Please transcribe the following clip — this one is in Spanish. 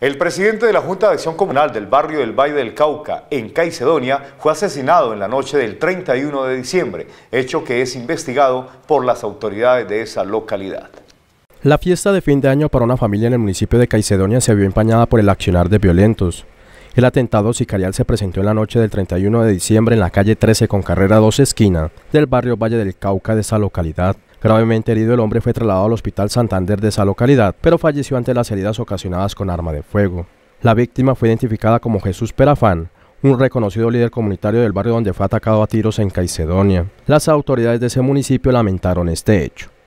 El presidente de la Junta de Acción Comunal del barrio del Valle del Cauca, en Caicedonia, fue asesinado en la noche del 31 de diciembre, hecho que es investigado por las autoridades de esa localidad. La fiesta de fin de año para una familia en el municipio de Caicedonia se vio empañada por el accionar de violentos. El atentado sicarial se presentó en la noche del 31 de diciembre en la calle 13 con carrera 2 esquina del barrio Valle del Cauca de esa localidad. Gravemente herido el hombre fue trasladado al Hospital Santander de esa localidad, pero falleció ante las heridas ocasionadas con arma de fuego. La víctima fue identificada como Jesús Perafán, un reconocido líder comunitario del barrio donde fue atacado a tiros en Caicedonia. Las autoridades de ese municipio lamentaron este hecho.